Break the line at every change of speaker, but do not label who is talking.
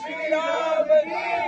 Shriram